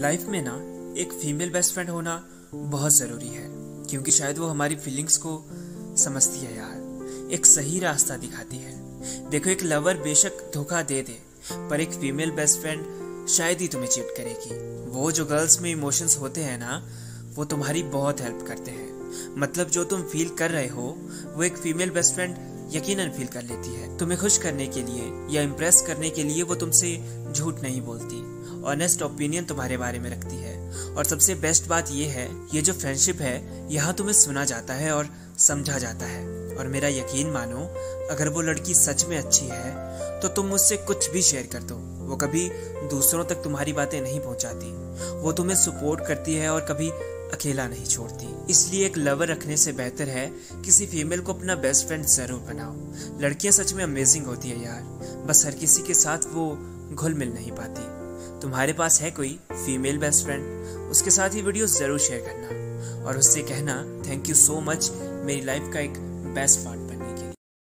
Life में ना, एक फीमेल बेस्ट फ्रेंड होना बहुत ज़रूरी है, क्योंकि शायद वो हमारी फीलिंग्स को समझती है यार। एक सही रास्ता दिखाती है। देखो, एक लवर बेशक धोखा दे दे, पर एक फीमेल बेस्ट फ्रेंड शायद ही तुम्हें चीट करेगी। वो जो गर्ल्स में इमोशंस होते हैं ना, वो तुम्हारी बहुत हेल्प करते हैं। मतलब जो तुम फील कर रहे हो, वो एक फीमेल बेस्ट फ्रेंड यकीनन फील कर लेती है। तुम्हें खुश करने के लिए या इम्प्रेस करने के लिए वो तुमसे झूठ नहीं बोलती। ऑनेस्ट ओपिनियन तुम्हारे बारे में रखती है। और सबसे बेस्ट बात यह है, ये जो फ्रेंडशिप है, यहाँ तुम्हें सुना जाता है और समझा जाता है। और मेरा यकीन मानो, अगर वो लड़की सच में अच्छी है तो तुम मुझसे कुछ भी शेयर कर दो। वो कभी दूसरों तक तुम्हारी बातें नहीं पहुंचाती। वो तुम्हें सपोर्ट करती है और कभी अकेला नहीं छोड़ती। इसलिए एक लवर रखने से बेहतर है, किसी फीमेल को अपना बेस्ट फ्रेंड ज़रूर बनाओ। लड़कियाँ सच में अमेजिंग होती है यार। बस हर किसी के साथ वो घुल मिल नहीं पाती। तुम्हारे पास है कोई फीमेल बेस्ट फ्रेंड उसके साथ ही वीडियो ज़रूर शेयर करना। और उससे कहना थैंक यू सो मच मेरी लाइफ का एक बेस्ट पार्ट